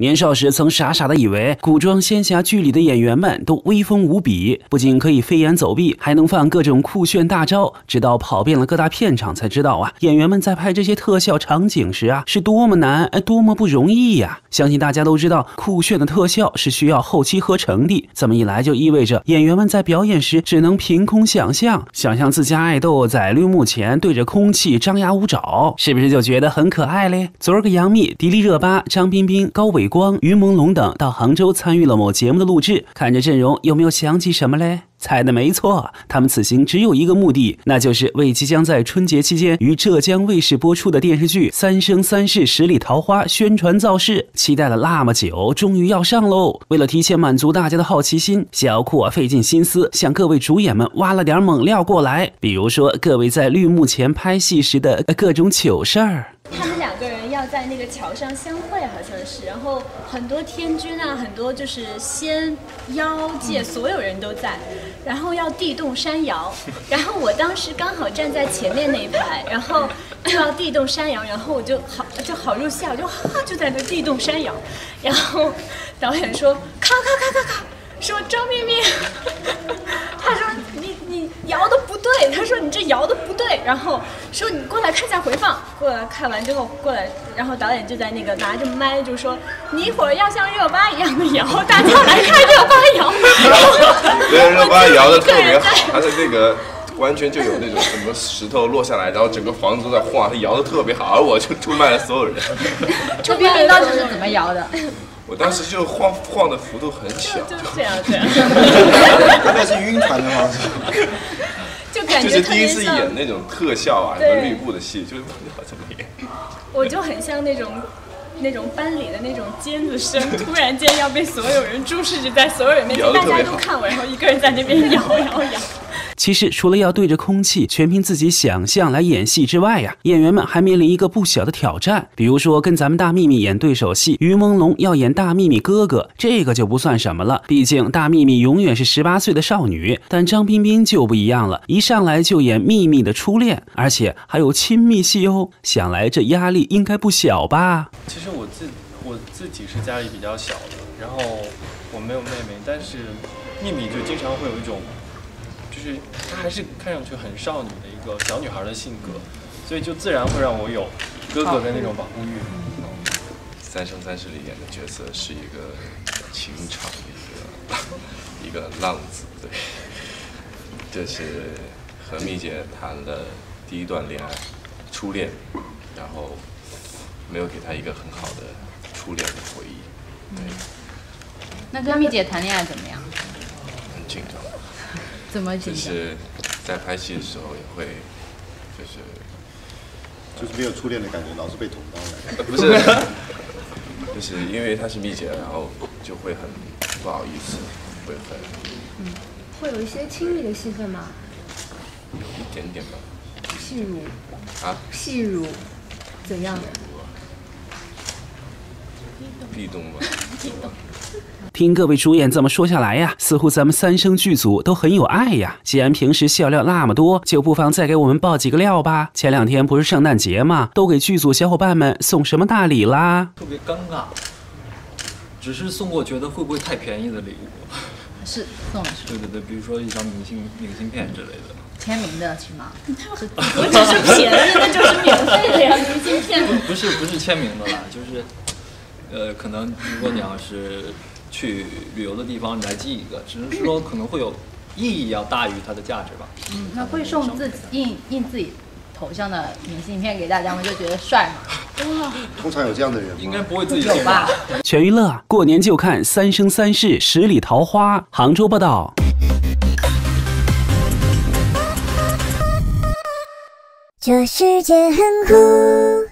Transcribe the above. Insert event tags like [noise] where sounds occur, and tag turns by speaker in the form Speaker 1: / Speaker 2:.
Speaker 1: 年少时曾傻傻的以为古装仙侠剧里的演员们都威风无比，不仅可以飞檐走壁，还能放各种酷炫大招。直到跑遍了各大片场，才知道啊，演员们在拍这些特效场景时啊，是多么难，哎，多么不容易呀！相信大家都知道，酷炫的特效是需要后期合成的。这么一来，就意味着演员们在表演时只能凭空想象，想象自家爱豆在绿幕前对着空气张牙舞爪，是不是就觉得很可爱嘞？昨儿个杨幂、迪丽热巴、张彬彬、高伟光、于朦胧等到杭州参与了某节目的录制，看着阵容，有没有想起什么嘞？猜的没错，他们此行只有一个目的，那就是为即将在春节期间于浙江卫视播出的电视剧《三生三世十里桃花》宣传造势。期待了那么久，终于要上喽！为了提前满足大家的好奇心，小库啊费尽心思向各位主演们挖了点猛料过来，比如说各位在绿幕前拍戏时的各种糗事儿。
Speaker 2: 在那个桥上相会，好像是，然后很多天君啊，很多就是仙妖界所有人都在，然后要地动山摇，[laughs] 然后我当时刚好站在前面那一排，然后就要地动山摇，然后我就好就好入戏啊，我就哈就在那地动山摇，然后导演说咔咔咔咔咔，说张彬彬，他说你你摇的不对，他说你这摇的不对，然后说你过来看一下回放，过来看完之后过来，然后导演就在那个拿着麦就说你一会儿要像热巴一样的摇，大家来看热巴摇，[laughs]
Speaker 3: 对，热巴摇的特别好，他的那个完全就有那种什么石头落下来，然后整个房子都在晃，他摇的特别好，而我就出卖了所有人。
Speaker 4: 这冰冰当时是怎么摇的？
Speaker 3: 我当时就晃晃的幅度很小，
Speaker 2: 就这样这样，
Speaker 5: 他那是晕船的方式。
Speaker 2: 就
Speaker 3: 是第一次演那种特效啊，什么绿布的戏，就是不知道怎么演。[laughs]
Speaker 2: 我就很像那种那种班里的那种尖子生，突然间要被所有人注视着，在所有人面前，[laughs] 大家都看我，然后一个人在那边摇 [laughs] 摇摇。
Speaker 1: 其实，除了要对着空气全凭自己想象来演戏之外呀，演员们还面临一个不小的挑战。比如说，跟咱们大幂幂演对手戏，于朦胧要演大幂幂哥哥，这个就不算什么了，[laughs] 毕竟大幂幂永远是十八岁的少女。但张彬彬就不一样了，一上来就演幂幂的初恋，而且还有亲密戏哦，想来这压力应该不小吧？
Speaker 6: 其实我自我自己是家里比较小的，然后我没有妹妹，但是幂幂就经常会有一种，就是她还是看上去很少女的一个小女孩的性格，所以就自然会让我有哥哥的那种保护欲。
Speaker 3: 《三生三世》里演的角色是一个情场的一个一个浪子，对，这是和蜜姐谈了第一段恋爱，初恋，然后没有给她一个很好的初恋的回忆，对，
Speaker 4: 那跟蜜姐谈恋爱怎么样？
Speaker 3: 很紧张，
Speaker 4: 怎么
Speaker 3: 就
Speaker 4: 紧张？
Speaker 3: 是在拍戏的时候也会，就是
Speaker 5: 就是没有初恋的感觉，老是被捅刀 [laughs]
Speaker 3: 不是，就是因为她是蜜姐，然后就会很不好意思，会很嗯
Speaker 7: 会有一些亲密的戏份吗？
Speaker 3: 有一点点吧，
Speaker 7: 譬如，
Speaker 3: 啊，
Speaker 7: 譬如怎样的？
Speaker 3: 壁咚吧。
Speaker 1: 听各位主演这么说下来呀，似乎咱们三生剧组都很有爱呀。既然平时笑料那么多，就不妨再给我们爆几个料吧。前两天不是圣诞节吗？都给剧组小伙伴们送什么大礼啦？
Speaker 8: 特别尴尬，只是送过觉得会不会太便宜的礼物？
Speaker 4: 是送了是
Speaker 8: 对对对，比如说一张明信明信片之类的。
Speaker 4: 签名的是吗？
Speaker 2: 我只是便宜，那就是免费的呀，明信片。
Speaker 8: 不是不是签名的啦，就是，呃，可能如果你要是去旅游的地方，你来寄一个，只是说可能会有意义要大于它的价值吧。
Speaker 4: 嗯，那会送自己印印自己头像的明信片给大家吗？就觉得帅吗？[laughs]
Speaker 5: 通常有这样的人吗？
Speaker 8: 应该不会自己
Speaker 4: 有吧？
Speaker 1: 全娱乐过年就看《三生三世十里桃花》。杭州报道。
Speaker 9: 这世界很酷。